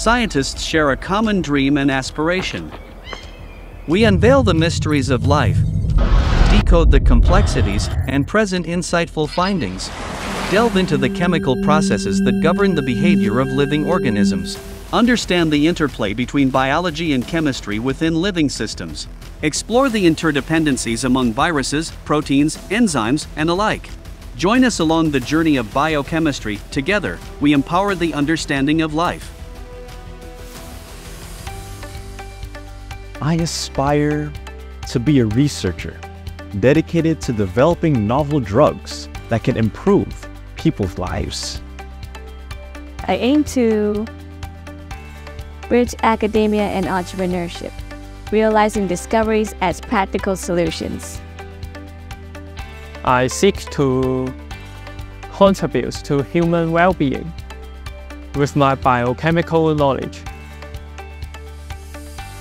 scientists share a common dream and aspiration. We unveil the mysteries of life, decode the complexities, and present insightful findings. Delve into the chemical processes that govern the behavior of living organisms. Understand the interplay between biology and chemistry within living systems. Explore the interdependencies among viruses, proteins, enzymes, and alike. Join us along the journey of biochemistry. Together, we empower the understanding of life. I aspire to be a researcher dedicated to developing novel drugs that can improve people's lives. I aim to bridge academia and entrepreneurship, realizing discoveries as practical solutions. I seek to contribute to human well-being with my biochemical knowledge.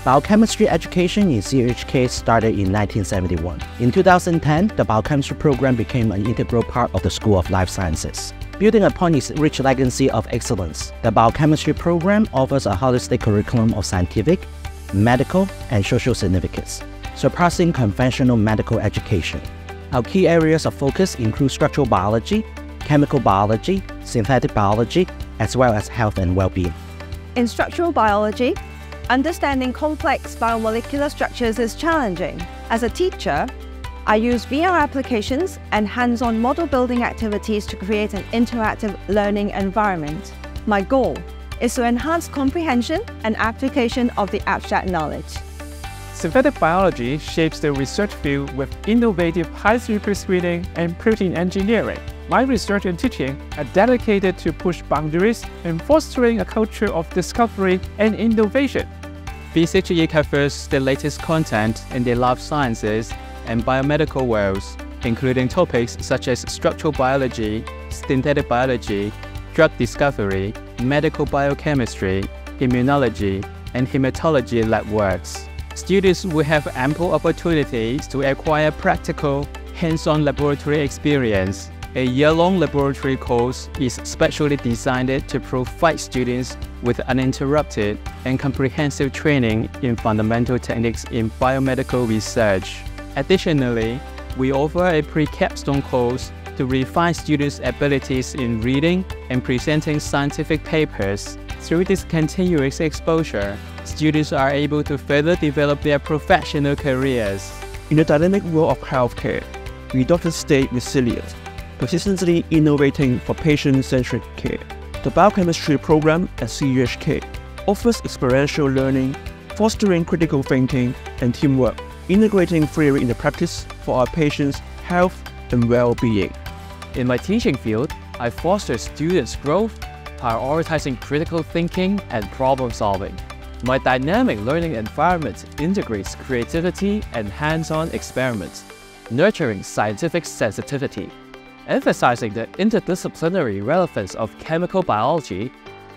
Biochemistry education in CUHK started in 1971. In 2010, the biochemistry program became an integral part of the School of Life Sciences. Building upon its rich legacy of excellence, the biochemistry program offers a holistic curriculum of scientific, medical, and social significance, surpassing conventional medical education. Our key areas of focus include structural biology, chemical biology, synthetic biology, as well as health and well-being. In structural biology, understanding complex biomolecular structures is challenging. As a teacher, I use VR applications and hands-on model building activities to create an interactive learning environment. My goal is to enhance comprehension and application of the abstract knowledge. Synthetic biology shapes the research field with innovative high-throughput screening and protein engineering. My research and teaching are dedicated to push boundaries and fostering a culture of discovery and innovation. BCHE covers the latest content in the life sciences and biomedical worlds, including topics such as structural biology, synthetic biology, drug discovery, medical biochemistry, immunology, and hematology lab works. Students will have ample opportunities to acquire practical, hands-on laboratory experience. A year-long laboratory course is specially designed to provide students with uninterrupted and comprehensive training in fundamental techniques in biomedical research. Additionally, we offer a pre-capstone course to refine students' abilities in reading and presenting scientific papers. Through this continuous exposure, students are able to further develop their professional careers. In the dynamic world of healthcare, we doctors stay resilient, persistently innovating for patient-centric care. The biochemistry program at CUHK offers experiential learning, fostering critical thinking and teamwork integrating theory into practice for our patients' health and well-being. In my teaching field, I foster students' growth, prioritizing critical thinking and problem solving. My dynamic learning environment integrates creativity and hands-on experiments, nurturing scientific sensitivity. Emphasizing the interdisciplinary relevance of chemical biology,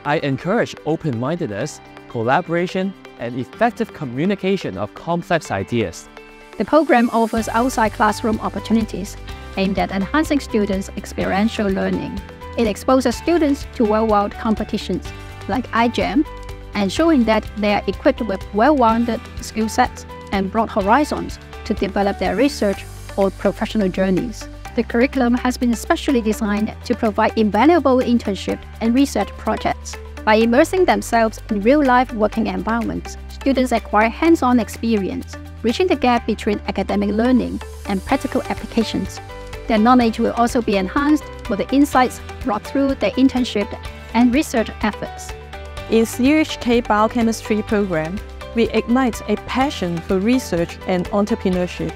I encourage open-mindedness, collaboration, and effective communication of complex ideas. The program offers outside classroom opportunities aimed at enhancing students' experiential learning. It exposes students to worldwide competitions like iGEM and showing that they are equipped with well-rounded skill sets and broad horizons to develop their research or professional journeys. The curriculum has been specially designed to provide invaluable internship and research projects by immersing themselves in real-life working environments, students acquire hands-on experience, bridging the gap between academic learning and practical applications. Their knowledge will also be enhanced with the insights brought through their internship and research efforts. In CUHK Biochemistry program, we ignite a passion for research and entrepreneurship.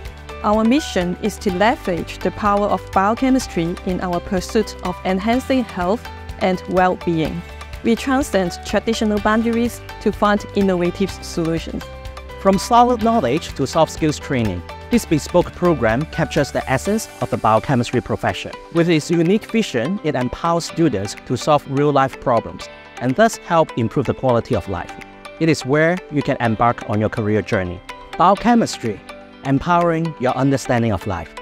Our mission is to leverage the power of biochemistry in our pursuit of enhancing health and well-being. We transcend traditional boundaries to find innovative solutions. From solid knowledge to soft skills training, this bespoke program captures the essence of the biochemistry profession. With its unique vision, it empowers students to solve real-life problems and thus help improve the quality of life. It is where you can embark on your career journey. Biochemistry, empowering your understanding of life.